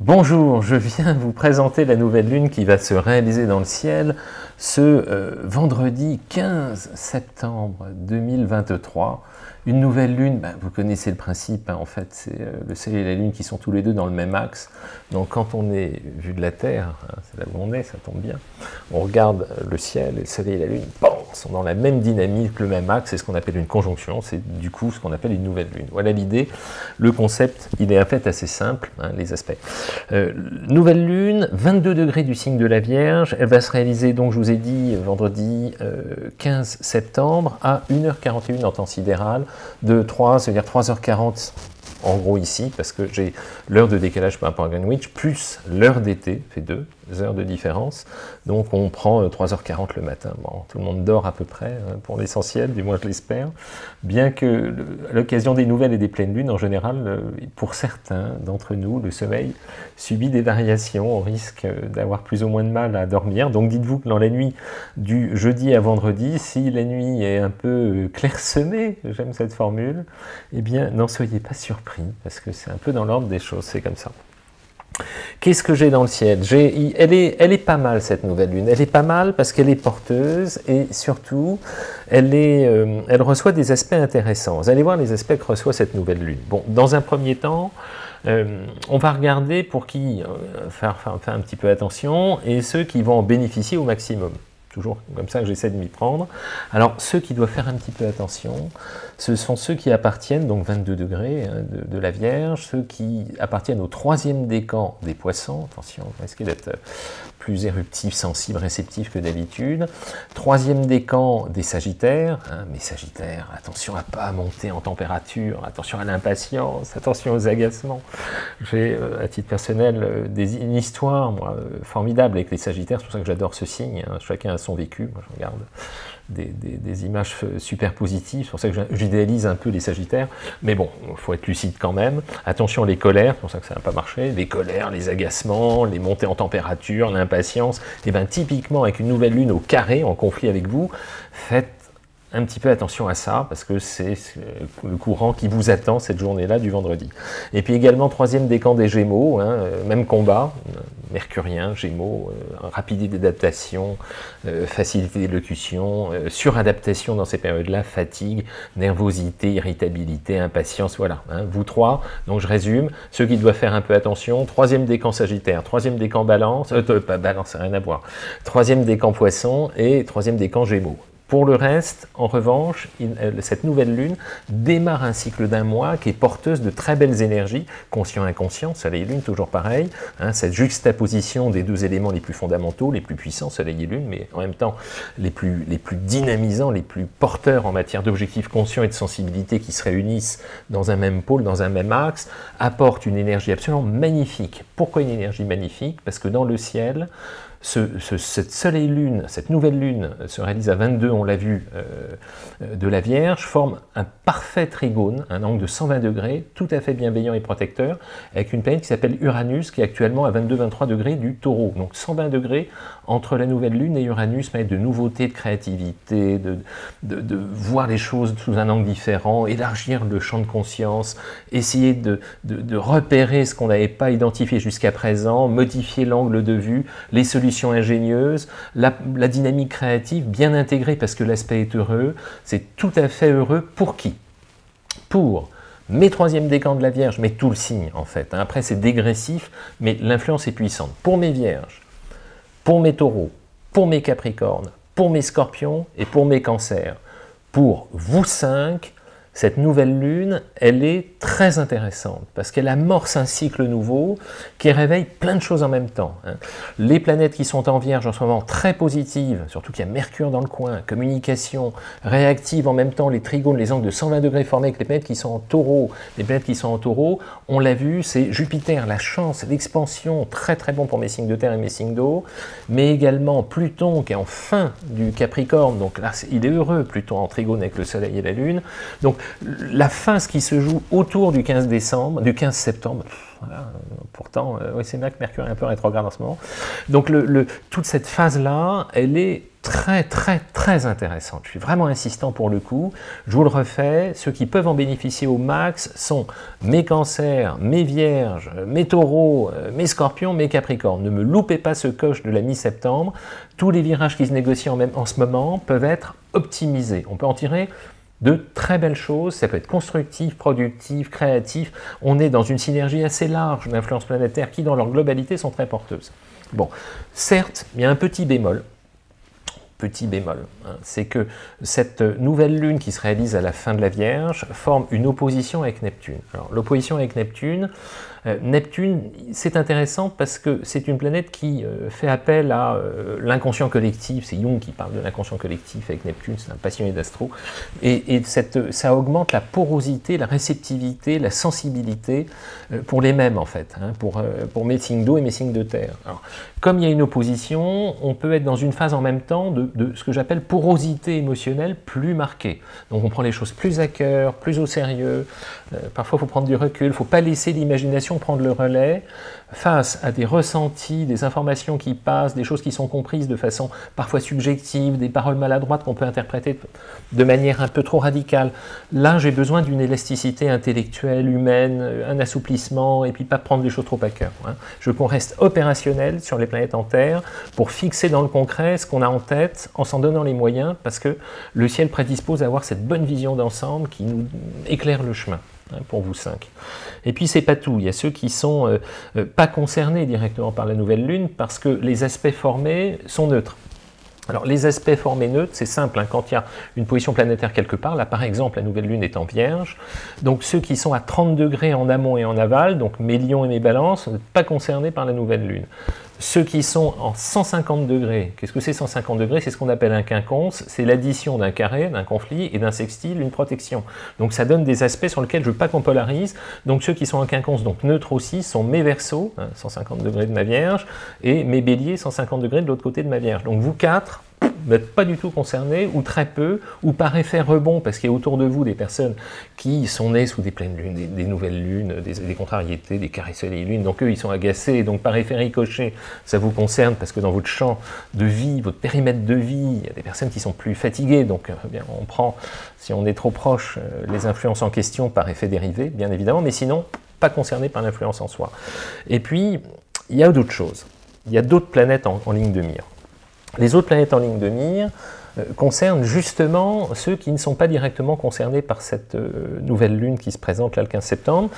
Bonjour, je viens vous présenter la nouvelle lune qui va se réaliser dans le ciel ce euh, vendredi 15 septembre 2023. Une nouvelle lune, ben, vous connaissez le principe, hein, en fait, c'est euh, le soleil et la lune qui sont tous les deux dans le même axe. Donc quand on est vu de la Terre, hein, c'est là où on est, ça tombe bien, on regarde le ciel et le soleil et la lune, bon, sont dans la même dynamique, le même axe, c'est ce qu'on appelle une conjonction, c'est du coup ce qu'on appelle une nouvelle lune. Voilà l'idée, le concept, il est en fait assez simple, hein, les aspects. Euh, nouvelle lune, 22 degrés du signe de la Vierge, elle va se réaliser, donc je vous ai dit, vendredi 15 euh, septembre à 1h41 en temps sidéral, de 3, c'est-à-dire 3h40 en gros ici, parce que j'ai l'heure de décalage par rapport à Greenwich, plus l'heure d'été, fait deux heures de différence. Donc on prend 3h40 euh, le matin. Bon, tout le monde dort à peu près, hein, pour l'essentiel, du moins je l'espère. Bien que l'occasion des nouvelles et des pleines lunes, en général, pour certains d'entre nous, le sommeil subit des variations. On risque euh, d'avoir plus ou moins de mal à dormir. Donc dites-vous que dans la nuit du jeudi à vendredi, si la nuit est un peu euh, clairsemée, j'aime cette formule, eh bien n'en soyez pas surpris, parce que c'est un peu dans l'ordre des choses, c'est comme ça. Qu'est-ce que j'ai dans le ciel? Elle, est, elle est pas mal cette nouvelle lune. Elle est pas mal parce qu'elle est porteuse et surtout, elle, est, euh, elle reçoit des aspects intéressants. Vous allez voir les aspects que reçoit cette nouvelle lune. Bon, dans un premier temps, euh, on va regarder pour qui euh, faire, faire, faire un petit peu attention et ceux qui vont en bénéficier au maximum toujours comme ça que j'essaie de m'y prendre. Alors, ceux qui doivent faire un petit peu attention, ce sont ceux qui appartiennent, donc 22 degrés hein, de, la Vierge, ceux qui appartiennent au troisième décan des poissons, attention, vous risquez d'être plus éruptif, sensible, réceptif que d'habitude. Troisième décan des Sagittaires, hein, mais Sagittaires, attention à pas monter en température, attention à l'impatience, attention aux agacements. J'ai, euh, à titre personnel, euh, des, une histoire euh, formidable avec les Sagittaires, c'est pour ça que j'adore ce signe, hein. chacun a son vécu, je des, images super positives, c'est pour ça que j'idéalise un peu les Sagittaires, mais bon, il faut être lucide quand même. Attention les colères, c'est pour ça que ça n'a pas marché, les colères, les agacements, les montées en température, l'impatience, et bien typiquement avec une nouvelle lune au carré, en conflit avec vous, faites un petit peu attention à ça, parce que c'est le courant qui vous attend cette journée-là du vendredi. Et puis également, troisième décan des Gémeaux, hein, euh, même combat, euh, mercurien, Gémeaux, euh, rapidité d'adaptation, facilité d'élocution, suradaptation dans ces périodes-là, fatigue, nervosité, irritabilité, impatience, voilà. Hein, vous trois, donc je résume, ceux qui doivent faire un peu attention, troisième décan Sagittaire, troisième décan Balance, pas Balance, rien à voir, troisième décan Poisson et troisième décan Gémeaux. Pour le reste, en revanche, euh, cette nouvelle lune démarre un cycle d'un mois qui est porteuse de très belles énergies, conscient-inconscient, soleil et lune, toujours pareil, hein, cette juxtaposition des deux éléments les plus fondamentaux, les plus puissants, soleil et lune, mais en même temps les plus, les plus dynamisants, les plus porteurs en matière d'objectifs conscients et de sensibilité qui se réunissent dans un même pôle, dans un même axe, apportent une énergie absolument magnifique. Pourquoi une énergie magnifique? Parce que dans le ciel, cette soleil lune, cette nouvelle lune se réalise à 22, on l'a vu, euh, euh, de la Vierge, forme un parfait trigone, un angle de 120 degrés, tout à fait bienveillant et protecteur, avec une planète qui s'appelle Uranus, qui est actuellement à 22-23 degrés du taureau. Donc 120 degrés entre la nouvelle lune et Uranus, mais de nouveautés, de créativité, de, voir les choses sous un angle différent, élargir le champ de conscience, essayer de, repérer ce qu'on n'avait pas identifié jusqu'à présent, modifier l'angle de vue, les solutions ingénieuses, la, la dynamique créative bien intégrée parce que l'aspect est heureux, c'est tout à fait heureux pour qui? Pour mes troisième décan de la Vierge, mais tout le signe en fait. Hein. Après c'est dégressif, mais l'influence est puissante. Pour mes Vierges, pour mes taureaux, pour mes capricornes, pour mes scorpions et pour mes cancers. Pour vous cinq, cette nouvelle lune, elle est très intéressante parce qu'elle amorce un cycle nouveau qui réveille plein de choses en même temps. Hein. Les planètes qui sont en vierge en ce moment très positives, surtout qu'il y a Mercure dans le coin, communication, réactive en même temps, les trigones, les angles de 120 degrés formés avec les planètes qui sont en taureau. Les planètes qui sont en taureau, on l'a vu, c'est Jupiter, la chance, l'expansion, très très bon pour mes signes de terre et mes signes d'eau, mais également Pluton qui est en fin du Capricorne, donc là il est heureux, Pluton en trigone avec le Soleil et la Lune. Donc la fin, ce qui se joue autour du 15 décembre, du 15 septembre, pourtant, euh, c'est bien que Mercure est un peu rétrograde en ce moment. Donc toute cette phase-là, elle est très très très intéressante. Je suis vraiment insistant pour le coup. Je vous le refais, ceux qui peuvent en bénéficier au max sont mes cancers, mes vierges, mes taureaux, euh, mes scorpions, mes capricornes. Ne me loupez pas ce coche de la mi-septembre. Tous les virages qui se négocient en, même, en ce moment peuvent être optimisés. On peut en tirer de très belles choses, ça peut être constructif, productif, créatif. On est dans une synergie assez large d'influences planétaires qui, dans leur globalité, sont très porteuses. Bon, certes, il y a un petit bémol, petit bémol, hein, c'est que cette nouvelle lune qui se réalise à la fin de la Vierge forme une opposition avec Neptune. Alors l'opposition avec Neptune, euh, Neptune, c'est intéressant parce que c'est une planète qui euh, fait appel à euh, l'inconscient collectif. C'est Jung qui parle de l'inconscient collectif avec Neptune, c'est un passionné d'astro. Et, ça augmente la porosité, la réceptivité, la sensibilité pour les mêmes, en fait, hein, pour, pour mes signes d'eau et mes signes de terre. Comme il y a une opposition, on peut être dans une phase en même temps de, de ce que j'appelle porosité émotionnelle plus marquée. Donc on prend les choses plus à cœur, plus au sérieux. parfois, il faut prendre du recul, il ne faut pas laisser l'imagination prendre le relais face à des ressentis, des informations qui passent, des choses qui sont comprises de façon parfois subjective, des paroles maladroites qu'on peut interpréter de manière un peu trop radicale. Là, j'ai besoin d'une élasticité intellectuelle, humaine, un assouplissement, et puis pas prendre les choses trop à cœur. Hein. Je veux qu'on reste opérationnel sur les planètes en Terre pour fixer dans le concret ce qu'on a en tête en s'en donnant les moyens, parce que le ciel prédispose à avoir cette bonne vision d'ensemble qui nous éclaire le chemin. Hein, pour vous cinq. Et puis c'est pas tout, il y a ceux qui sont euh, euh, pas concernés directement par la nouvelle lune parce que les aspects formés sont neutres. Alors les aspects formés neutres, c'est simple, hein, quand il y a une position planétaire quelque part, là par exemple la nouvelle lune est en vierge, donc ceux qui sont à 30 degrés en amont et en aval, donc mes lions et mes balances, pas concernés par la nouvelle lune ceux qui sont en 150 degrés, qu'est-ce que c'est 150 degrés? C'est ce qu'on appelle un quinconce, c'est l'addition d'un carré, d'un conflit et d'un sextile, une protection. Donc ça donne des aspects sur lesquels je veux pas qu'on polarise. Donc ceux qui sont en quinconce, donc neutres aussi, sont mes versos, 150 hein, degrés de ma Vierge, et mes béliers, 150 degrés de l'autre côté de ma Vierge. Donc vous quatre, n'êtes pas du tout concernés, ou très peu, ou par effet rebond, parce qu'il y a autour de vous des personnes qui sont nées sous des pleines lunes, des, nouvelles lunes, des, contrariétés, des carrés soleil lunes, donc eux ils sont agacés, donc par effet ricochet, ça vous concerne, parce que dans votre champ de vie, votre périmètre de vie, il y a des personnes qui sont plus fatiguées, donc euh, bien, on prend, si on est trop proche, euh, les influences en question par effet dérivé, bien évidemment, mais sinon, pas concerné par l'influence en soi. Et puis, il y a d'autres choses. Il y a d'autres planètes en ligne de mire. Les autres planètes en ligne de mire euh, concernent justement ceux qui ne sont pas directement concernés par cette euh, nouvelle lune qui se présente là le 15 septembre.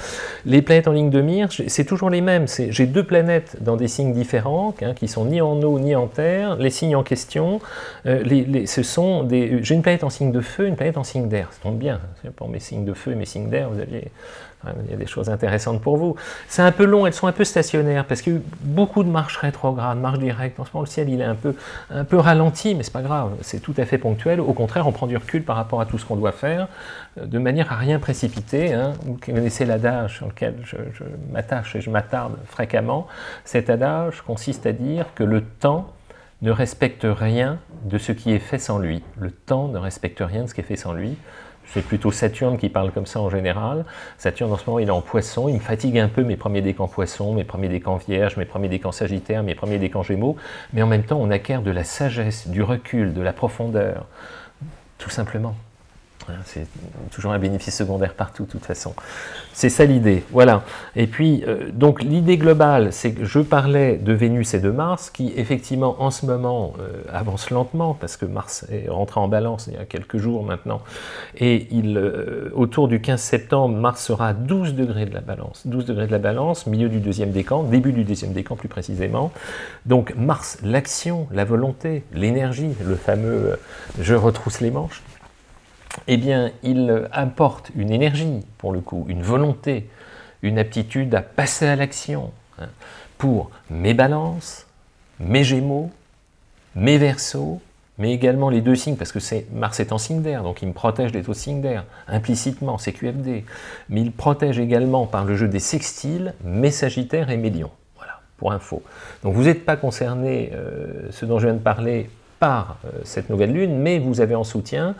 Les planètes en ligne de mire, c'est toujours les mêmes. J'ai deux planètes dans des signes différents, hein, qui sont ni en eau ni en terre. Les signes en question, euh, ce sont des. J'ai une planète en signe de feu, une planète en signe d'air. Ça tombe bien. Pour mes signes de feu et mes signes d'air, vous aviez il y a des choses intéressantes pour vous. C'est un peu long, elles sont un peu stationnaires, parce qu'il y a eu beaucoup de marches rétrogrades, marches directes. En ce moment, le ciel, il est un peu, un peu ralenti, mais c'est pas grave, c'est tout à fait ponctuel. Au contraire, on prend du recul par rapport à tout ce qu'on doit faire, euh, de manière à rien précipiter. Hein. Vous connaissez l'adage sur lequel je m'attache et je m'attarde fréquemment. Cet adage consiste à dire que le temps ne respecte rien de ce qui est fait sans lui. Le temps ne respecte rien de ce qui est fait sans lui c'est plutôt Saturne qui parle comme ça en général. Saturne en ce moment il est en poisson, il me fatigue un peu mes premiers décans poissons, mes premiers décans vierges, mes premiers décans sagittaires, mes premiers décans gémeaux, mais en même temps on acquiert de la sagesse, du recul, de la profondeur, tout simplement. Hein, c'est toujours un bénéfice secondaire partout, de toute façon. C'est ça l'idée. Voilà. Et puis, euh, donc, l'idée globale, c'est que je parlais de Vénus et de Mars, qui, effectivement, en ce moment, euh, avancent lentement, parce que Mars est rentré en balance il y a quelques jours maintenant. Et euh, autour du 15 septembre, Mars sera à 12 degrés de la balance. 12 degrés de la balance, milieu du deuxième décan, début du deuxième décan plus précisément. Donc, Mars, l'action, la volonté, l'énergie, le fameux je retrousse les manches eh bien, il apporte une énergie, pour le coup, une volonté, une aptitude à passer à l'action hein, pour mes balances, mes gémeaux, mes versos, mais également les deux signes, parce que Mars est en signe d'air, donc il me protège des autres signes d'air, implicitement, c'est QFD. Mais il protège également par le jeu des sextiles mes sagittaires et mes lions. Voilà, pour info. Donc vous n'êtes pas concerné, euh, ce dont je viens de parler, par cette nouvelle lune, mais vous avez en soutien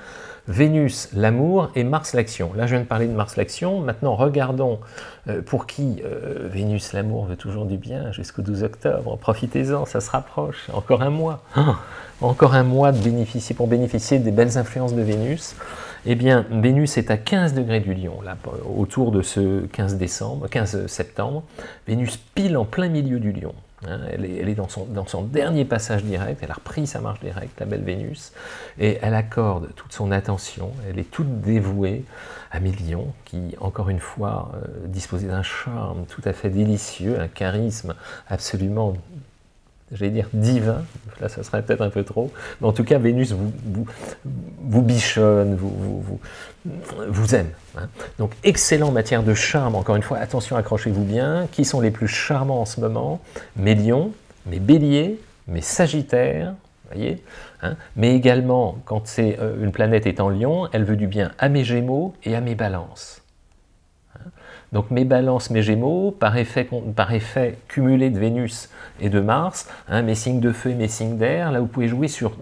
Vénus, l'amour, et Mars, l'action. Là, je viens de parler de Mars, l'action. Maintenant, regardons euh, pour qui euh, Vénus, l'amour veut toujours du bien jusqu'au 12 octobre. Profitez-en, ça se rapproche. Encore un mois. Ah, encore un mois de bénéficier, pour bénéficier des belles influences de Vénus. Eh bien, Vénus est à 15 degrés du lion, autour de ce 15 décembre, 15 septembre. Vénus pile en plein milieu du lion. Hein, elle, est, dans, son, dernier passage direct, elle a repris sa marche directe, la belle Vénus, et elle accorde toute son attention, elle est toute dévouée à Million, qui, encore une fois, euh, disposait d'un charme tout à fait délicieux, un charisme absolument j'allais dire divin, là ça serait peut-être un peu trop, mais en tout cas Vénus vous, vous, bichonne, vous, vous, vous aime. Hein. Donc excellent matière de charme, encore une fois, attention, accrochez-vous bien, qui sont les plus charmants en ce moment? Mes lions, mes béliers, mes sagittaires, voyez hein. mais également, quand c'est euh, une planète est en lion, elle veut du bien à mes gémeaux et à mes balances. Donc mes balances, mes gémeaux, par effet, cumulé de Vénus et de Mars, hein, mes signes de feu et mes signes d'air, là vous pouvez jouer sur,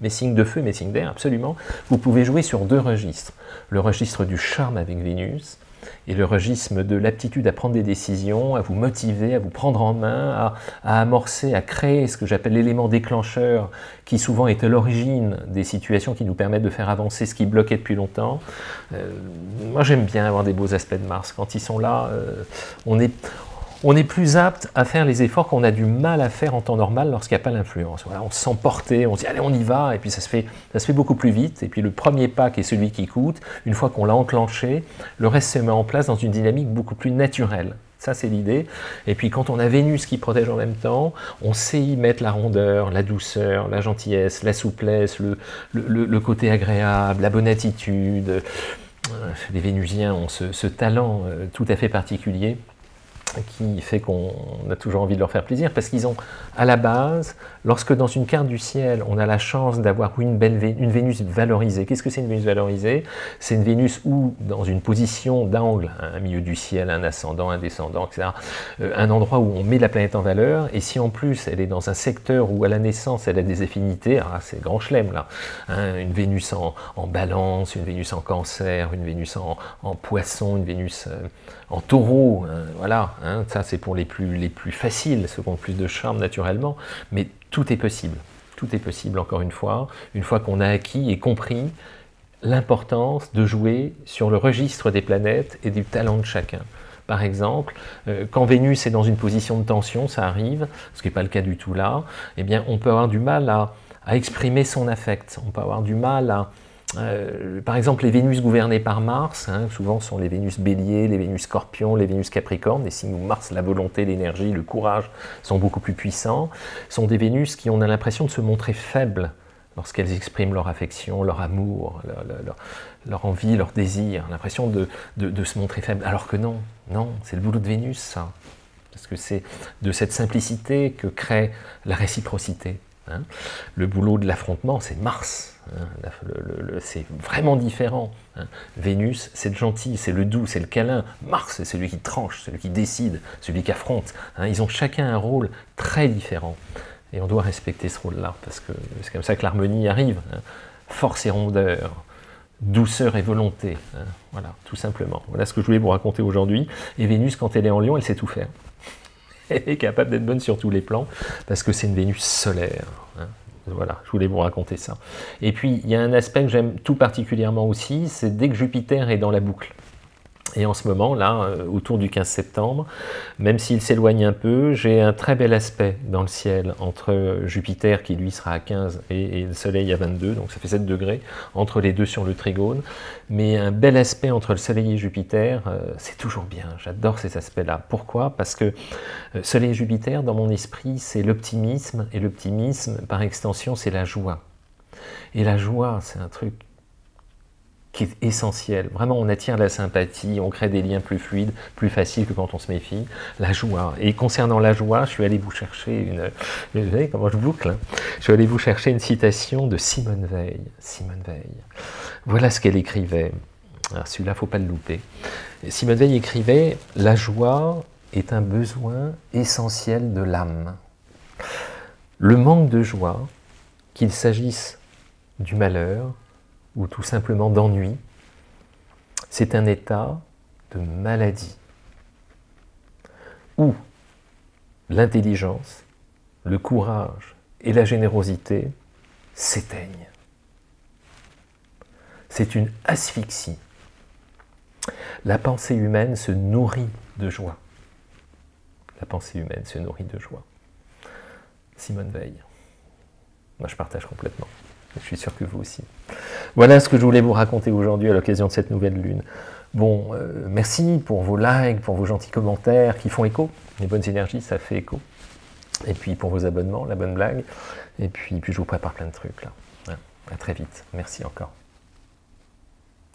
mes signes de feu mes signes d'air, absolument, vous pouvez jouer sur deux registres. Le registre du charme avec Vénus et le registre de l'aptitude à prendre des décisions, à vous motiver, à vous prendre en main, à, amorcer, à créer ce que j'appelle l'élément déclencheur qui souvent est à l'origine des situations qui nous permettent de faire avancer ce qui bloquait depuis longtemps. Euh, moi j'aime bien avoir des beaux aspects de Mars. Quand ils sont là, euh, on est on est plus apte à faire les efforts qu'on a du mal à faire en temps normal lorsqu'il n'y a pas l'influence. on se sent porté, on se dit allez on y va, et puis ça se, fait, ça se fait beaucoup plus vite. Et puis le premier pas qui est celui qui coûte, une fois qu'on l'a enclenché, le reste se met en place dans une dynamique beaucoup plus naturelle. Ça, c'est l'idée. Et puis, quand on a Vénus qui protège en même temps, on sait y mettre la rondeur, la douceur, la gentillesse, la souplesse, le, le, côté agréable, la bonne attitude. Euh, les Vénusiens ont ce talent euh, tout à fait particulier qui fait qu'on a toujours envie de leur faire plaisir, parce qu'ils ont à la base, lorsque dans une carte du ciel, on a la chance d'avoir une, belle une Vénus valorisée. Qu'est-ce que c'est une Vénus valorisée? C'est une Vénus où, dans une position d'angle, un milieu du ciel, un ascendant, un descendant, etc., euh, un endroit où on met la planète en valeur, et si en plus elle est dans un secteur où à la naissance elle a des affinités, ah, c'est grand chelem là, hein, une Vénus en, balance, une Vénus en cancer, une Vénus en, poisson, une Vénus euh, en taureau, hein, voilà, hein, ça c'est pour les plus, les plus faciles, ceux qui ont plus de charme naturellement, mais tout est possible. Tout est possible, encore une fois, une fois qu'on a acquis et compris l'importance de jouer sur le registre des planètes et du talent de chacun. Par exemple, euh, quand Vénus est dans une position de tension, ça arrive, ce qui n'est pas le cas du tout là, eh bien, on peut avoir du mal à, à exprimer son affect, on peut avoir du mal à, euh, par exemple, les Vénus gouvernées par Mars, hein, souvent sont les Vénus béliers, les Vénus scorpions, les Vénus capricornes, les signes où Mars, la volonté, l'énergie, le courage sont beaucoup plus puissants, sont des Vénus qui ont l'impression de se montrer faibles lorsqu'elles expriment leur affection, leur amour, leur, envie, leur désir, l'impression de, de, se montrer faibles. Alors que non, non, c'est le boulot de Vénus, ça. Parce que c'est de cette simplicité que crée la réciprocité. Hein. Le boulot de l'affrontement, c'est Mars. Hein, c'est vraiment différent. Hein. Vénus, c'est le gentil, c'est le doux, c'est le câlin. Mars, c'est celui qui tranche, celui qui décide, celui qui affronte. Ils ont chacun un rôle très différent. Et on doit respecter ce rôle-là, parce que c'est comme ça que l'harmonie arrive. Force et rondeur, douceur et volonté. Voilà, tout simplement. Voilà ce que je voulais vous raconter aujourd'hui. Et Vénus, quand elle est en lion, elle sait tout faire. Est capable d'être bonne sur tous les plans, parce que c'est une Vénus solaire. Voilà, je voulais vous raconter ça. Et puis, il y a un aspect que j'aime tout particulièrement aussi, c'est dès que Jupiter est dans la boucle. Et en ce moment, là, euh, autour du 15 septembre, même s'il s'éloigne un peu, j'ai un très bel aspect dans le ciel entre Jupiter, qui lui sera à 15, et, le Soleil à 22, donc ça fait 7 degrés, entre les deux sur le trigone. Mais un bel aspect entre le Soleil et Jupiter, euh, c'est toujours bien, j'adore ces aspects-là. Pourquoi? Parce que euh, Soleil et Jupiter, dans mon esprit, c'est l'optimisme, et l'optimisme, par extension, c'est la joie. Et la joie, c'est un truc qui est essentiel. Vraiment, on attire la sympathie, on crée des liens plus fluides, plus faciles que quand on se méfie. La joie. Et concernant la joie, je suis allé vous chercher une... Hein Je suis allé vous chercher une citation de Simone Veil. Simone Veil. Voilà ce qu'elle écrivait. Celui-là, faut pas le louper. Simone Veil écrivait « La joie est un besoin essentiel de l'âme. Le manque de joie qu'il s'agisse du malheur ou tout simplement d'ennui, c'est un état de maladie où l'intelligence, le courage et la générosité s'éteignent. C'est une asphyxie. La pensée humaine se nourrit de joie. La pensée humaine se nourrit de joie. Simone Veil. Moi, je partage complètement. Je suis sûr que vous aussi. Voilà ce que je voulais vous raconter aujourd'hui à l'occasion de cette nouvelle lune. Bon, euh, merci pour vos likes, pour vos gentils commentaires qui font écho. Les bonnes énergies, ça fait écho. Et puis pour vos abonnements, la bonne blague. Et puis, puis je vous prépare plein de trucs là. À très vite. Merci encore.